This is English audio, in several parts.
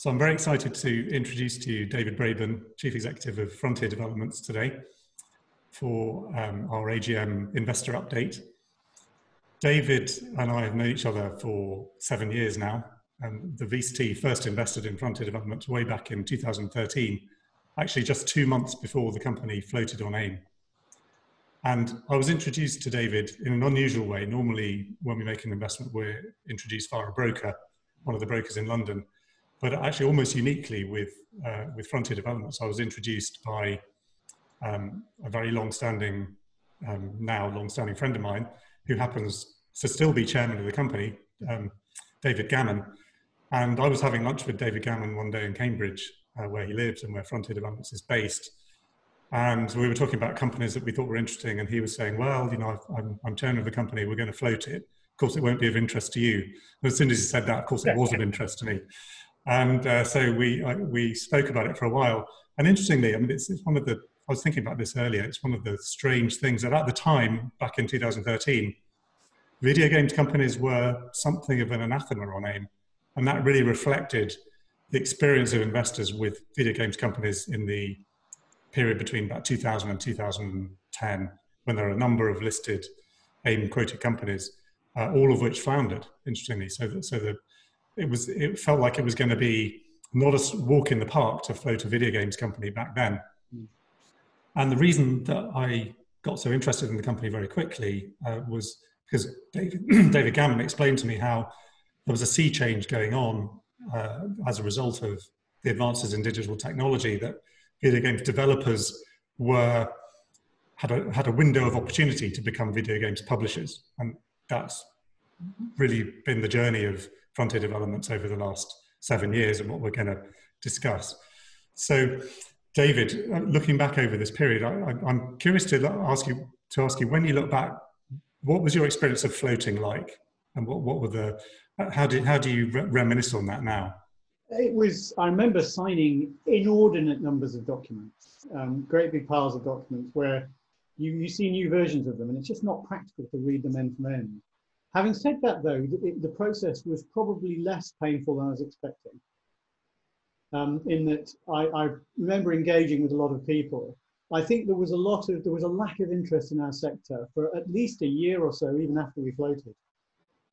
So I'm very excited to introduce to you David Braben, Chief Executive of Frontier Developments today for um, our AGM investor update. David and I have known each other for seven years now. And the VCT first invested in Frontier Developments way back in 2013, actually just two months before the company floated on AIM. And I was introduced to David in an unusual way. Normally, when we make an investment, we're introduced via a broker, one of the brokers in London but actually almost uniquely with, uh, with Frontier Developments, I was introduced by um, a very long-standing, um, now long-standing friend of mine, who happens to still be chairman of the company, um, David Gammon. And I was having lunch with David Gammon one day in Cambridge, uh, where he lives and where Frontier Developments is based. And we were talking about companies that we thought were interesting. And he was saying, well, you know, I'm, I'm chairman of the company, we're going to float it. Of course, it won't be of interest to you. But as soon as he said that, of course, it was of interest to me. And uh, so we, uh, we spoke about it for a while. And interestingly, I mean, it's, it's, one of the, I was thinking about this earlier, it's one of the strange things that at the time, back in 2013, video games companies were something of an anathema on AIM. And that really reflected the experience of investors with video games companies in the period between about 2000 and 2010, when there are a number of listed AIM quoted companies, uh, all of which floundered, interestingly. So that, so the it was it felt like it was going to be not a walk in the park to float a video games company back then. Mm. And the reason that I got so interested in the company very quickly uh, was because David, David Gammon explained to me how there was a sea change going on uh, as a result of the advances in digital technology that video games developers were had a, had a window of opportunity to become video games publishers. And that's really been the journey of frontier developments over the last seven years and what we're going to discuss. So, David, uh, looking back over this period, I, am curious to ask you to ask you when you look back, what was your experience of floating like, and what, what were the how do how do you re- reminisce on that now? It was. I remember signing inordinate numbers of documents, um, great big piles of documents, where you, you see new versions of them, and it's just not practical to read them end from end. Having said that, though, the, the process was probably less painful than I was expecting. Um, in that I, I, remember engaging with a lot of people. I think there was a lot of there was a lack of interest in our sector for at least a year or so, even after we floated.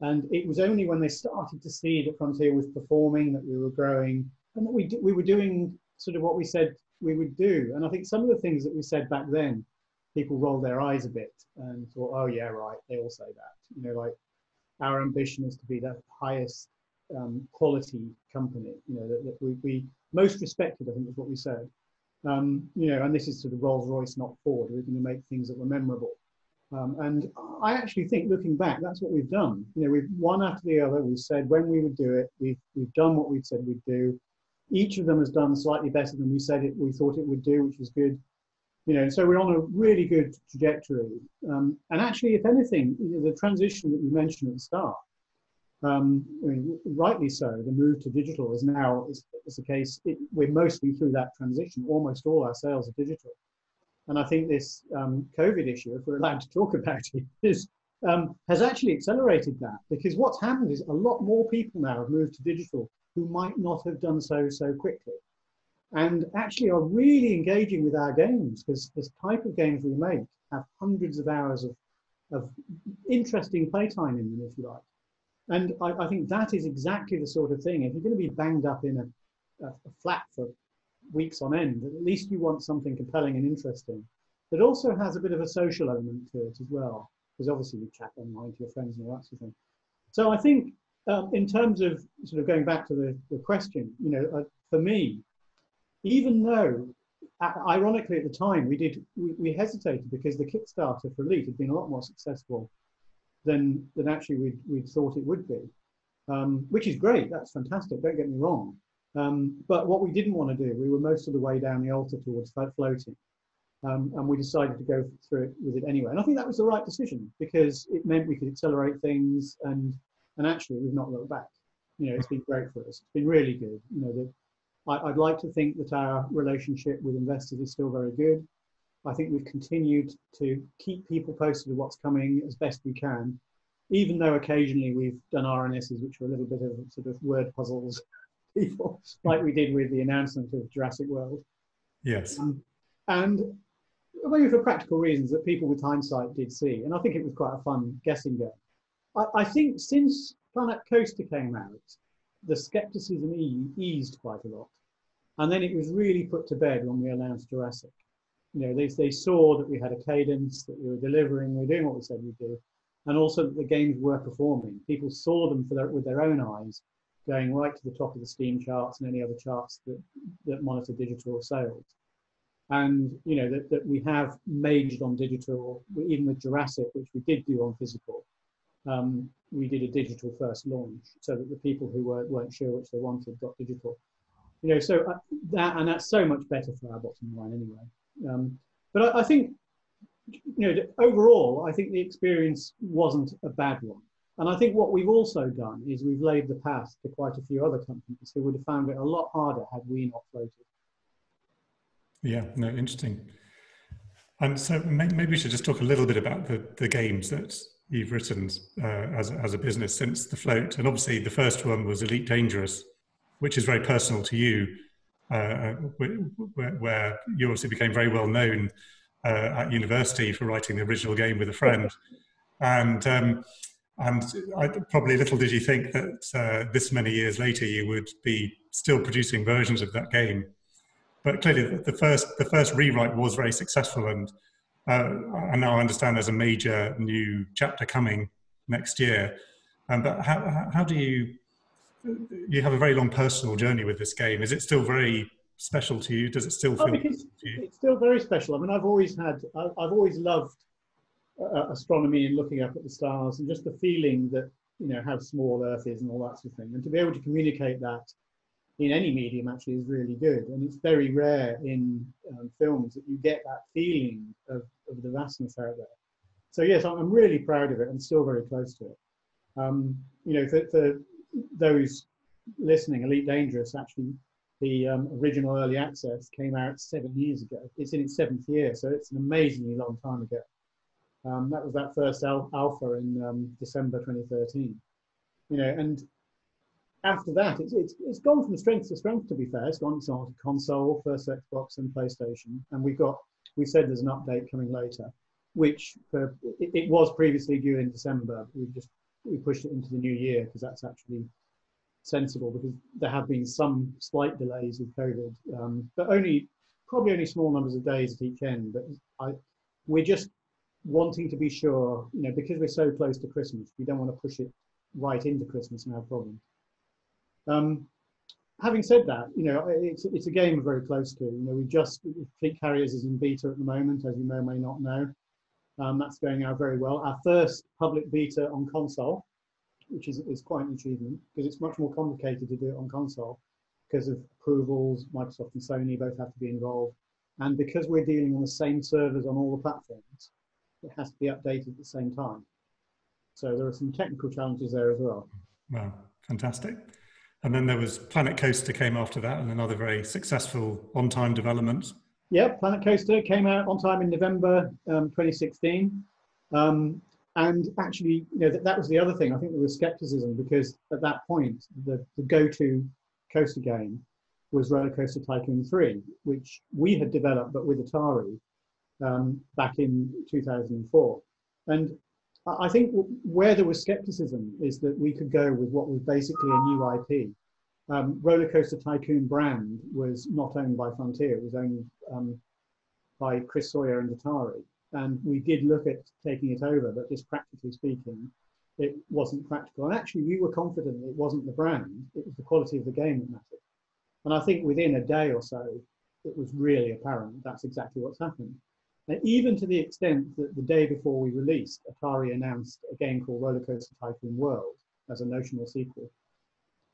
And it was only when they started to see that Frontier was performing, that we were growing, and that we we were doing sort of what we said we would do. And I think some of the things that we said back then, people rolled their eyes a bit and thought, "Oh yeah, right, they all say that." You know, like our ambition is to be the highest um, quality company, you know, that, that we, we, most respected, I think is what we said. Um, you know, and this is sort of Rolls Royce, not Ford. We're going to make things that were memorable. Um, and I actually think, looking back, that's what we've done. You know, we've one after the other. We've said when we would do it. We've we've done what we said we'd do. Each of them has done slightly better than we said it. We thought it would do, which was good you know, so we're on a really good trajectory. Um, and actually, if anything, you know, the transition that you mentioned at the start, um, I mean, rightly so, the move to digital is now is, is the case. It, we're mostly through that transition. Almost all our sales are digital, and I think this um, COVID issue, if we're allowed to talk about it, is um, has actually accelerated that because what's happened is a lot more people now have moved to digital who might not have done so so quickly and actually are really engaging with our games because this type of games we make have hundreds of hours of, of interesting playtime in them, if you like. And I, I, think that is exactly the sort of thing. If you're going to be banged up in a, a, a flat for weeks on end, at least you want something compelling and interesting that also has a bit of a social element to it as well. Because obviously you chat online to your friends and all that sort of thing. So I think um, in terms of sort of going back to the, the question, you know, uh, for me, even though ironically at the time we did we, we, hesitated because the kickstarter for elite had been a lot more successful than than actually we'd, we'd thought it would be. Um, which is great that's fantastic don't get me wrong. Um, but what we didn't want to do we were most of the way down the altar towards floating. Um, and we decided to go through it with it anyway. And i think that was the right decision because it meant we could accelerate things and and actually we've not looked back. You know it's been great for us. It's been really good. You know the I, would like to think that our relationship with investors is still very good. I think we've continued to keep people posted of what's coming as best we can, even though occasionally we've done RNSs, which are a little bit of sort of word puzzles people, like we did with the announcement of Jurassic World. Yes. Um, and maybe for practical reasons that people with hindsight did see. And I think it was quite a fun guessing game. I, I think since Planet Coaster came out, the skepticism eased quite a lot. And then it was really put to bed when we announced Jurassic. You know, they, they saw that we had a cadence, that we were delivering, we were doing what we said we'd do, and also that the games were performing. People saw them their, with their own eyes, going right to the top of the Steam charts and any other charts that, that monitor digital sales. And you know that, that we have majored on digital, even with Jurassic, which we did do on physical. Um, we did a digital first launch so that the people who were, weren't sure which they wanted got digital you know, so uh, that and that's so much better for our bottom line anyway. Um, but I, I, think, you know, overall, I think the experience wasn't a bad one. And I think what we've also done is we've laid the path to quite a few other companies who would have found it a lot harder had we not floated. Yeah, no, interesting. And so maybe we should just talk a little bit about the, the games that you've written uh, as, as a business since the float. And obviously the first one was Elite Dangerous, which is very personal to you, uh, where, where, you obviously became very well known uh, at university for writing the original game with a friend. And um, and I, probably little did you think that uh, this many years later you would be still producing versions of that game. But clearly, the first the first rewrite was very successful, and uh, I now I understand there's a major new chapter coming next year. Um, but how how do you you have a very long personal journey with this game. Is it still very special to you? Does it still feel? Oh, it's it's, still very special. I mean, I've always had, I've always loved uh, astronomy and looking up at the stars, and just the feeling that you know how small Earth is and all that sort of thing, and to be able to communicate that in any medium actually is really good. And it's very rare in um, films that you get that feeling of, of the vastness out there. So yes, I'm really proud of it. I'm still very close to it. Um, you know, for, for those listening, Elite Dangerous actually, the um, original early access came out seven years ago. It's in its seventh year, so it's an amazingly long time ago. Um, that was that first al alpha in um, December 2013. You know, and after that, it's, it's, it's gone from strength to strength. To be fair, it's gone to console, first Xbox and PlayStation, and we've got we said there's an update coming later, which for, it, it was previously due in December. We've just we pushed it into the new year because that's actually sensible because there have been some slight delays with COVID, um, but only probably only small numbers of days at each end. But I, we're just wanting to be sure, you know, because we're so close to Christmas, we don't want to push it right into Christmas and have problems. Um, having said that, you know, it's, it's a game we're very close to. You know, we just, Fleet Carriers is in beta at the moment, as you may or may not know. Um, that's going out very well. Our first public beta on console, which is, is quite an achievement because it's much more complicated to do it on console because of approvals. Microsoft and Sony both have to be involved. And because we're dealing on the same servers on all the platforms, it has to be updated at the same time. So there are some technical challenges there as well. Wow, fantastic. And then there was Planet Coaster came after that and another very successful on-time development yeah, Planet Coaster came out on time in November um, 2016. Um, and actually, you know, that, that was the other thing. I think there was skepticism because at that point, the, the go-to coaster game was Roller Coaster Tycoon 3, which we had developed, but with Atari um, back in 2004. And I think where there was skepticism is that we could go with what was basically a new IP um, Roller Coaster Tycoon brand was not owned by Frontier, it was owned um, by Chris Sawyer and Atari. And we did look at taking it over, but just practically speaking, it wasn't practical. And actually, we were confident it wasn't the brand, it was the quality of the game that mattered. And I think within a day or so, it was really apparent that's exactly what's happened. And even to the extent that the day before we released, Atari announced a game called Roller Coaster Tycoon World as a notional sequel,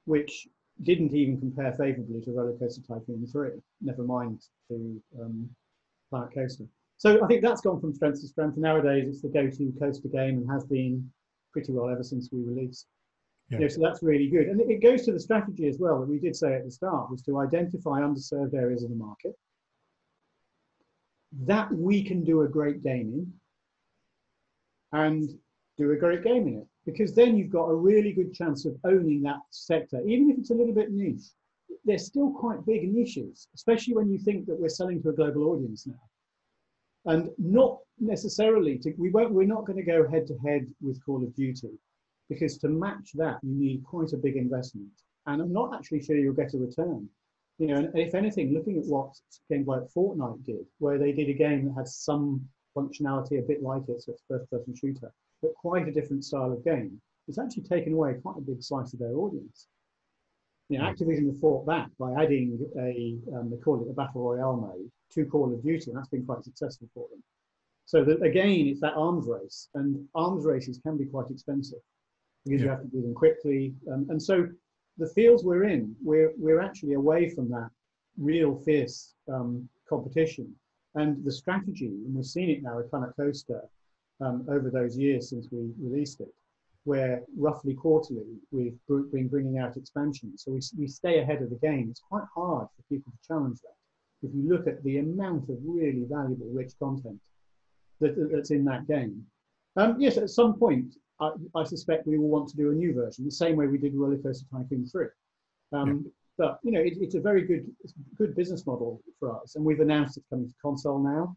which didn't even compare favourably to Roller Coaster Tycoon 3, never mind to um, Planet Coaster. So I think that's gone from strength to strength. Nowadays, it's the go-to coaster game and has been pretty well ever since we released. Yeah. You know, so that's really good. And it goes to the strategy as well that we did say at the start, was to identify underserved areas of the market that we can do a great game in and do a great game in it because then you've got a really good chance of owning that sector, even if it's a little bit niche. they're still quite big niches, especially when you think that we're selling to a global audience now. And not necessarily to, we won't, we're not going to go head to head with Call of Duty because to match that, you need quite a big investment. And I'm not actually sure you'll get a return. You know, and if anything, looking at what games like Fortnite did, where they did a game that had some functionality a bit like it, so it's first person shooter, but quite a different style of game, it's actually taken away quite a big slice of their audience. You know, Activision have fought back by adding a, um, they call it a battle royale mode to Call of Duty, and that's been quite successful for them. So that again, it's that arms race, and arms races can be quite expensive because yeah. you have to do them quickly. Um, and so the fields we're in, we're, we're actually away from that real fierce um, competition. And the strategy, and we've seen it now with Planet Coaster um, over those years since we released it, where roughly quarterly we've been bringing out expansions. So we, we stay ahead of the game. It's quite hard for people to challenge that. If you look at the amount of really valuable, rich content that, that's in that game. Um, yes, at some point, I, I, suspect we will want to do a new version, the same way we did Roller Coaster Tycoon 3. Um, yeah. But you know, it, it's a very good, good business model for us, and we've announced it's coming to console now.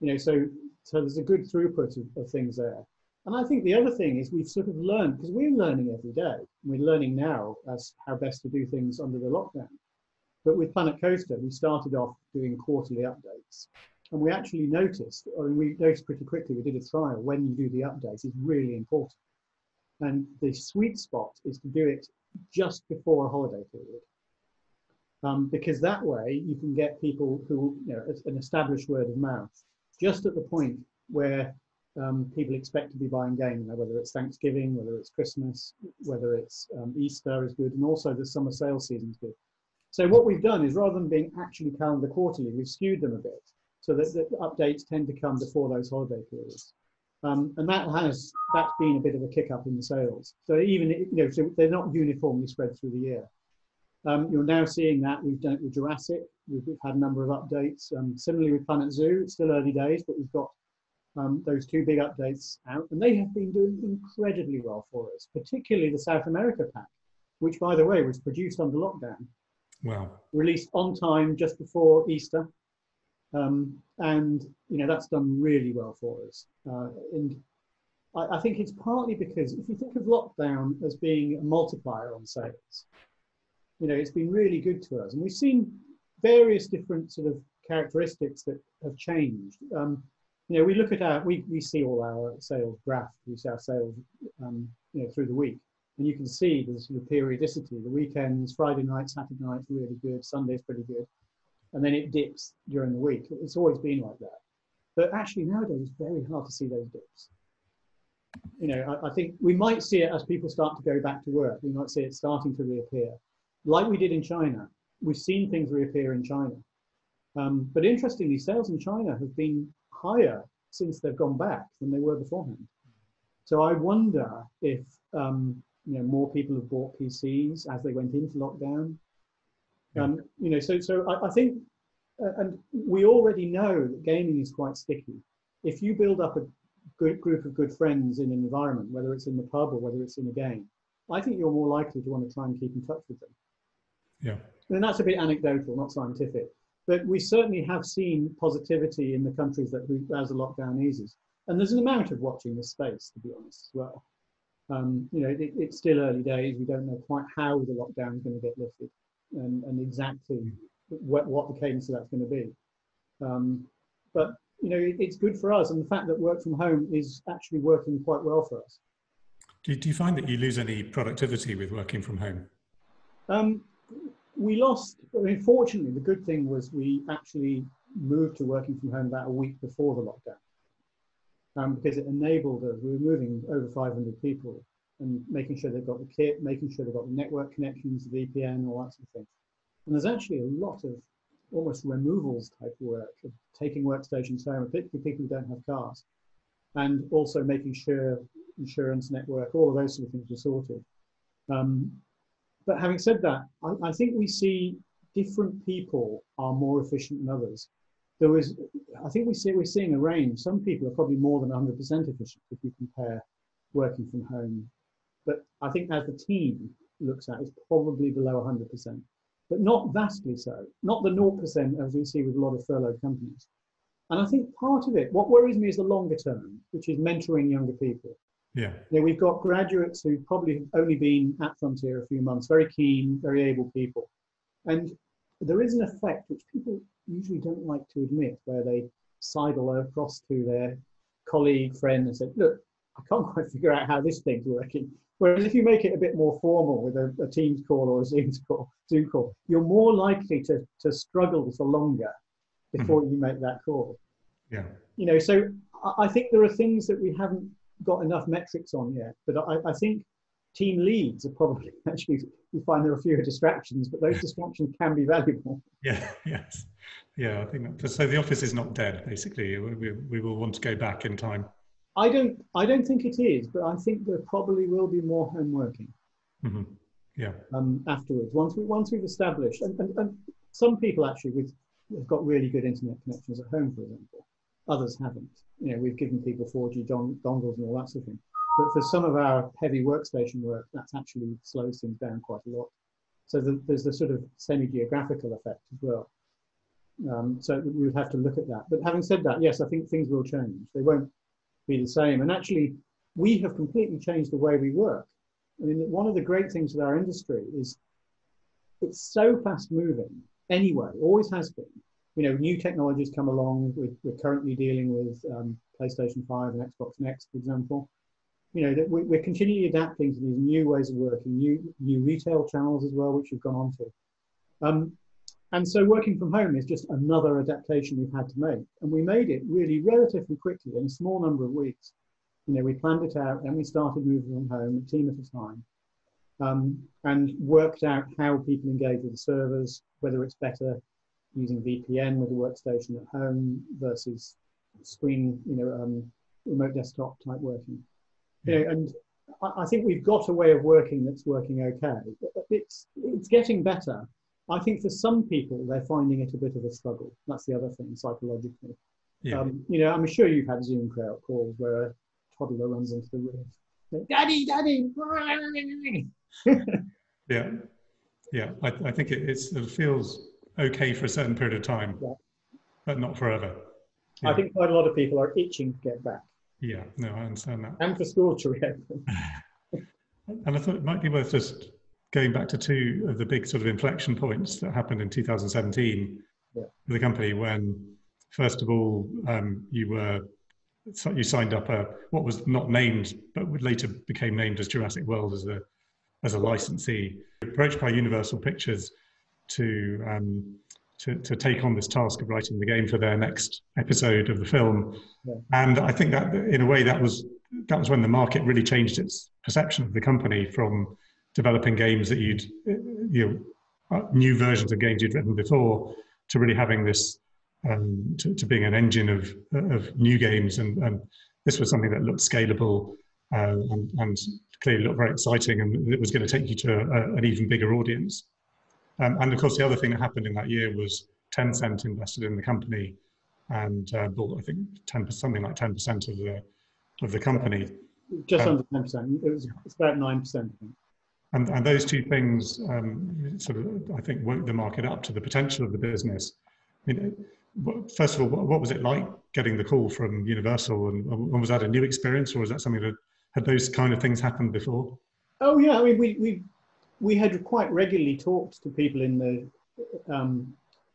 You know, so so there's a good throughput of, of things there. And I think the other thing is we've sort of learned because we're learning every day. We're learning now as how best to do things under the lockdown. But with Planet Coaster, we started off doing quarterly updates. And we actually noticed, I mean, we noticed pretty quickly, we did a trial, when you do the updates is really important. And the sweet spot is to do it just before a holiday period. Um, because that way you can get people who, you know, an established word of mouth, just at the point where um, people expect to be buying know, whether it's Thanksgiving, whether it's Christmas, whether it's um, Easter is good, and also the summer sales season is good. So what we've done is rather than being actually calendar quarterly, we've skewed them a bit so that the updates tend to come before those holiday periods. Um, and that has that's been a bit of a kick up in the sales. So even you know, so they're not uniformly spread through the year. Um, you're now seeing that we've done it with Jurassic. We've, we've had a number of updates. Um, similarly with Planet Zoo, it's still early days, but we've got um, those two big updates out, and they have been doing incredibly well for us, particularly the South America pack, which, by the way, was produced under lockdown. Wow. Released on time just before Easter. Um, and, you know, that's done really well for us. Uh, and I, I think it's partly because if you think of lockdown as being a multiplier on sales, you know, it's been really good to us. And we've seen various different sort of characteristics that have changed. Um, you know, we look at our, we, we see all our sales graph, we see our sales, um, you know, through the week. And you can see the sort of periodicity. The weekends, Friday night, Saturday night's really good, Sunday's pretty good. And then it dips during the week. It's always been like that. But actually nowadays, it's very hard to see those dips. You know, I, I think we might see it as people start to go back to work. We might see it starting to reappear. Like we did in China. We've seen things reappear in China. Um, but interestingly, sales in China have been higher since they've gone back than they were beforehand. So I wonder if um, you know more people have bought PCs as they went into lockdown. Um, you know, so so I, I think, uh, and we already know that gaming is quite sticky. If you build up a good group of good friends in an environment, whether it's in the pub or whether it's in a game, I think you're more likely to want to try and keep in touch with them. Yeah. And that's a bit anecdotal, not scientific. But we certainly have seen positivity in the countries that we, as the lockdown eases. And there's an amount of watching this space, to be honest, as well. Um, you know, it, it's still early days. We don't know quite how the lockdown is going to get lifted and, and exactly what, what, the cadence of that's going to be. Um, but, you know, it, it's good for us. And the fact that work from home is actually working quite well for us. Do, do you find that you lose any productivity with working from home? Um, we lost, I mean, fortunately, the good thing was we actually moved to working from home about a week before the lockdown um, because it enabled us, we were moving over 500 people and making sure they've got the kit, making sure they've got the network connections, the VPN, all that sort of thing. And there's actually a lot of almost removals type work of taking workstations home, particularly people who don't have cars, and also making sure insurance network, all of those sort of things were sorted. Um, but having said that, I, I, think we see different people are more efficient than others. There was, I think we see we're seeing a range. Some people are probably more than 100% efficient if you compare working from home. But I think as the team looks at, it's probably below 100%. but not vastly so. Not the 0% as we see with a lot of furloughed companies. And I think part of it, what worries me is the longer term, which is mentoring younger people. Yeah. Know, we've got graduates who've probably have only been at Frontier a few months, very keen, very able people. And there is an effect which people usually don't like to admit, where they sidle across to their colleague, friend, and say, Look, I can't quite figure out how this thing's working. Whereas if you make it a bit more formal with a, a Teams call or a Zoom call, Zoom call, you're more likely to, to struggle for longer before mm-hmm. you make that call. Yeah. You know, so I think there are things that we haven't got enough metrics on yet, but I, I think team leads are probably actually we find there are fewer distractions, but those distractions can be valuable. Yeah. Yes. Yeah. I think that, so. The office is not dead. Basically, we, we will want to go back in time. I don't. I don't think it is, but I think there probably will be more home working. Mm-hmm. Yeah. Um, afterwards, once we once we've established, and, and, and some people actually with have got really good internet connections at home, for example. Others haven't. You know, we've given people 4G don- dongles and all that sort of thing. But for some of our heavy workstation work, that's actually slows things down quite a lot. So the, there's the sort of semi-geographical effect as well. Um, so we would have to look at that. But having said that, yes, I think things will change. They won't be the same. And actually, we have completely changed the way we work. I mean, one of the great things with our industry is it's so fast moving anyway, always has been. You know, new technologies come along. We're, we're currently dealing with um, PlayStation 5 and Xbox Next, for example. You know, that we, we're continually adapting to these new ways of working, new new retail channels as well, which we've gone on to. Um, and so working from home is just another adaptation we've had to make. And we made it really relatively quickly in a small number of weeks. You know, we planned it out, and we started moving from home, a team at a time, um, and worked out how people engage with the servers, whether it's better using VPN with a workstation at home versus screen, you know, um, remote desktop type working. You know, and I, I think we've got a way of working that's working okay. It's it's getting better. I think for some people they're finding it a bit of a struggle. That's the other thing psychologically. Yeah. Um, you know, I'm sure you've had Zoom calls where a toddler runs into the room, "Daddy, Daddy!" yeah, yeah. I, I think it, it feels okay for a certain period of time, yeah. but not forever. Yeah. I think quite a lot of people are itching to get back. Yeah, no, I understand that. And for school to reopen. and I thought it might be worth just going back to two of the big sort of inflection points that happened in 2017 yeah. with the company when, first of all, um, you were you signed up a what was not named but would later became named as Jurassic World as a as a licensee, approached by Universal Pictures to, um, to, to take on this task of writing the game for their next episode of the film. Yeah. And I think that in a way that was that was when the market really changed its perception of the company from developing games that you'd you know uh, new versions of games you'd written before to really having this um, to, to, being an engine of of new games and, and this was something that looked scalable uh, and, and, clearly looked very exciting and it was going to take you to a, an even bigger audience. Um, and of course, the other thing that happened in that year was Tencent invested in the company and uh, bought, I think, 10 something like 10% of the of the company. Just um, under 10%. It was it's about 9%. And, and those two things um, sort of, I think, woke the market up to the potential of the business. I mean, first of all, what was it like getting the call from Universal, and, and was that a new experience, or was that something that had those kind of things happened before? Oh yeah, I mean we we we had quite regularly talked to people in the um,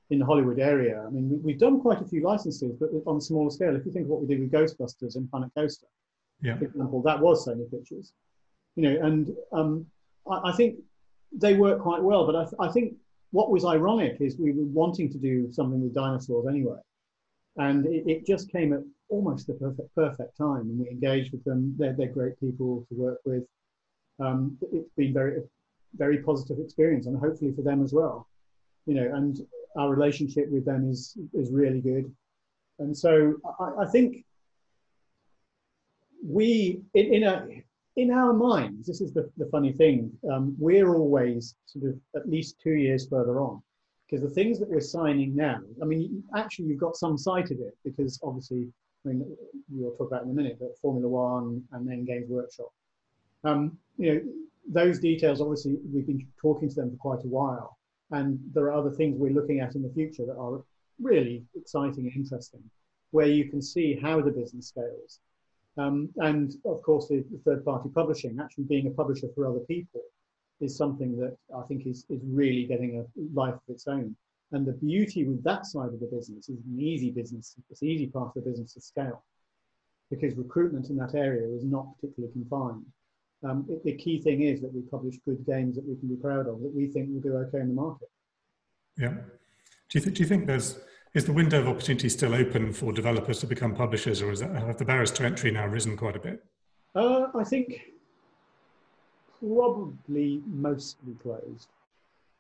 in the Hollywood area. I mean, we, have done quite a few licenses, but on a smaller scale. If you think of what we did with Ghostbusters and Planet Coaster, yeah. for example, that was Sony Pictures. You know, and um, I, I, think they work quite well. But I, th- I think what was ironic is we were wanting to do something with dinosaurs anyway, and it, it just came at almost the perfect perfect time, and we engaged with them. They're they're great people to work with. Um, it's been very very positive experience, and hopefully for them as well. You know, and our relationship with them is is really good, and so I, I think we in, in a in our minds, this is the, the funny thing, um, we're always sort of at least two years further on because the things that we're signing now, I mean, actually, you've got some sight of it because obviously, I mean, we'll talk about in a minute, but Formula One and then Games Workshop. Um, you know, those details, obviously, we've been talking to them for quite a while. and there are other things we're looking at in the future that are really exciting and interesting, where you can see how the business scales. Um, and of course, the, the third party publishing, actually being a publisher for other people, is something that I think is, is really getting a life of its own. And the beauty with that side of the business is an easy business, it's an easy part of the business to scale because recruitment in that area is not particularly confined. Um, it, the key thing is that we publish good games that we can be proud of, that we think will do okay in the market. Yeah. Do you, th- do you think there's is the window of opportunity still open for developers to become publishers, or is that, have the barriers to entry now risen quite a bit? Uh, I think probably mostly closed.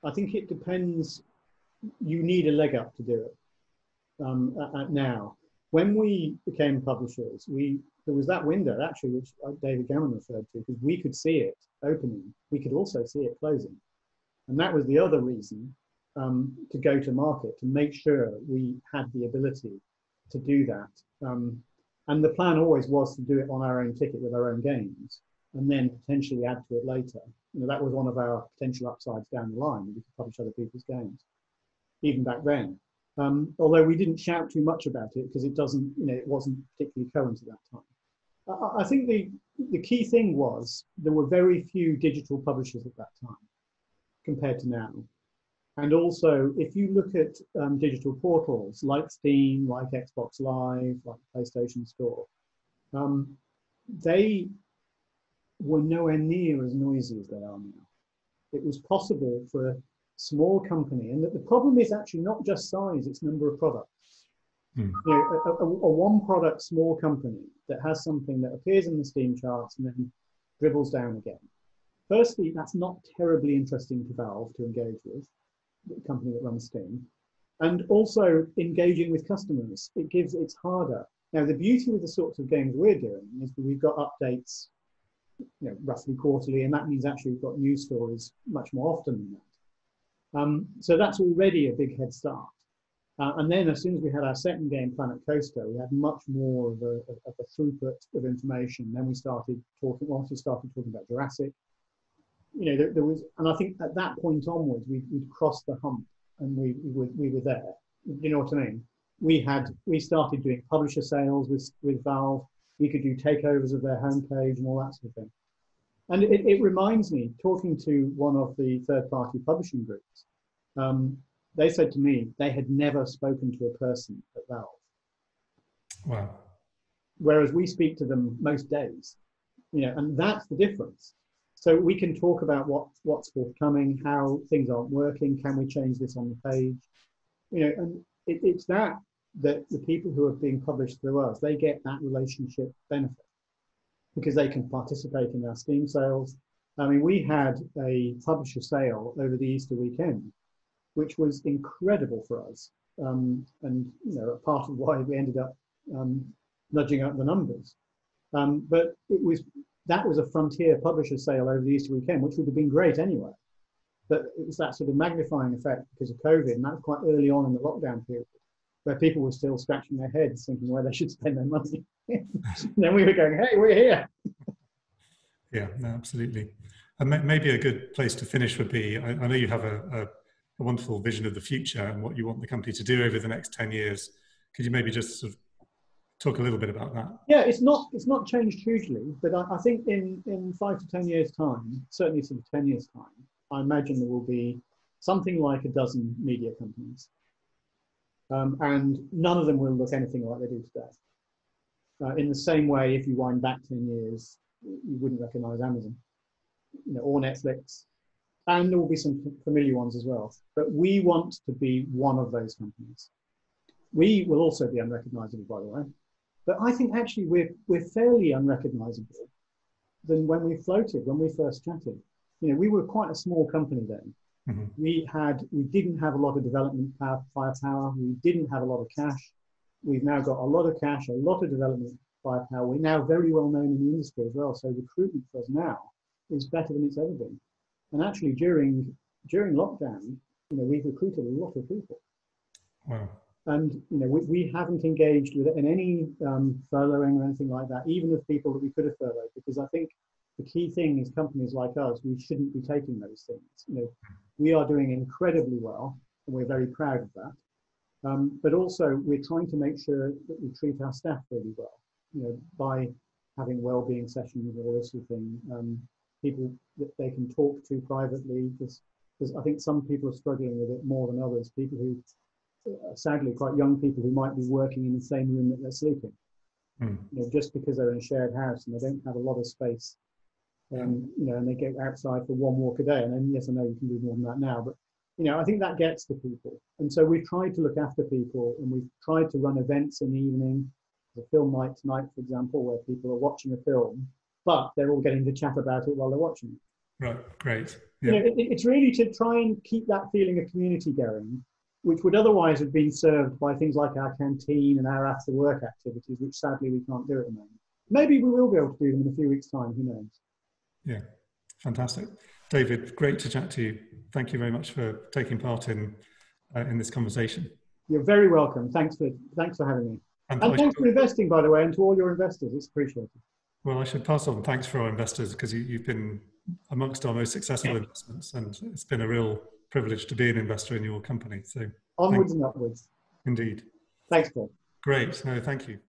I think it depends. You need a leg up to do it um, at, at now. When we became publishers, we there was that window actually, which uh, David Gammon referred to, because we could see it opening. We could also see it closing, and that was the other reason um, to go to market to make sure we had the ability to do that. Um, and the plan always was to do it on our own ticket with our own games and then potentially add to it later. You know, that was one of our potential upsides down the line. We could publish other people's games, even back then. Um, although we didn't shout too much about it because it doesn't, you know, it wasn't particularly current at that time. I, think the the key thing was there were very few digital publishers at that time compared to now. And also, if you look at um, digital portals like Steam, like Xbox Live, like PlayStation Store, um, they were nowhere near as noisy as they are now. It was possible for a small company, and the problem is actually not just size, it's number of products. Hmm. You know, a, a, a one product small company that has something that appears in the Steam charts and then dribbles down again. Firstly, that's not terribly interesting to Valve to engage with the company that runs Steam, and also engaging with customers. It gives it's harder. Now the beauty with the sorts of games we're doing is that we've got updates, you know, roughly quarterly, and that means actually we've got news stories much more often than that. Um, so that's already a big head start. Uh, and then as soon as we had our second game, Planet Coaster, we had much more of a, of a throughput of information. Then we started talking, once we started talking about Jurassic, you know, there, there, was, and I think at that point onwards, we, we'd crossed the hump and we, we, were, we were there. You know what I mean? We had, we started doing publisher sales with, with Valve. We could do takeovers of their homepage and all that sort of thing. And it, it reminds me, talking to one of the third party publishing groups, um, they said to me they had never spoken to a person at Valve. Wow. Whereas we speak to them most days, you know, and that's the difference. So we can talk about what, what's forthcoming, how things aren't working, can we change this on the page? You know, and it, it's that that the people who are being published through us, they get that relationship benefit because they can participate in our Steam sales. I mean, we had a publisher sale over the Easter weekend, which was incredible for us. Um, and, you know, a part of why we ended up um, nudging up the numbers. Um, but it was that was a frontier publisher sale over the Easter weekend, which would have been great anyway. But it was that sort of magnifying effect because of COVID, and that was quite early on in the lockdown period, where people were still scratching their heads thinking where they should spend their money. then we were going, hey, we're here. yeah, absolutely. And maybe a good place to finish would be I, I know you have a, a, a wonderful vision of the future and what you want the company to do over the next 10 years. Could you maybe just sort of talk a little bit about that. Yeah, it's not it's not changed hugely, but I, I, think in in five to ten years' time, certainly sort of ten years' time, I imagine there will be something like a dozen media companies, um, and none of them will look anything like they do today. Uh, in the same way, if you wind back ten years, you wouldn't recognise Amazon, you know, or Netflix, and there will be some familiar ones as well. But we want to be one of those companies. We will also be unrecognisable, by the way. But I think actually we're, we're fairly unrecognizable than when we floated, when we first chatted. You know, we were quite a small company then. Mm-hmm. We had, we didn't have a lot of development power, firepower. We didn't have a lot of cash. We've now got a lot of cash, a lot of development firepower. We're now very well known in the industry as well. So recruitment for us now is better than it's ever been. And actually, during during lockdown, you know, we've recruited a lot of people. Wow. And you know, we, we haven't engaged with in any um, furloughing or anything like that, even of people that we could have furloughed, because I think the key thing is companies like us, we shouldn't be taking those things. You know, we are doing incredibly well, and we're very proud of that. Um, but also, we're trying to make sure that we treat our staff really well. You know, by having well-being sessions or this sort of thing, um, people that they can talk to privately. Because I think some people are struggling with it more than others. People who, uh, sadly, quite young people who might be working in the same room that they're sleeping. Mm. You know, just because they're in a shared house and they don't have a lot of space um, you know, and they go outside for one walk a day. And then, yes, I know you can do more than that now, but you know, I think that gets to people. And so we've tried to look after people, and we've tried to run events in the evening, the film night tonight, for example, where people are watching a film, but they're all getting to chat about it while they're watching it. Right, great. Yeah. You know, it, it's really to try and keep that feeling of community going, which would otherwise have been served by things like our canteen and our after work activities, which sadly we can't do at the moment. Maybe we will be able to do them in a few weeks' time, who knows? Yeah, fantastic. David, great to chat to you. Thank you very much for taking part in uh, in this conversation. You're very welcome. Thanks for thanks for having me. And, and thanks for investing, by the way, and to all your investors. It's appreciated. Well, I should pass on thanks for our investors because you, have been amongst our most successful investments, and it's been a real privilege to be an investor in your company. So onwards and upwards. Indeed. Thanks, Paul. Great. No, thank you.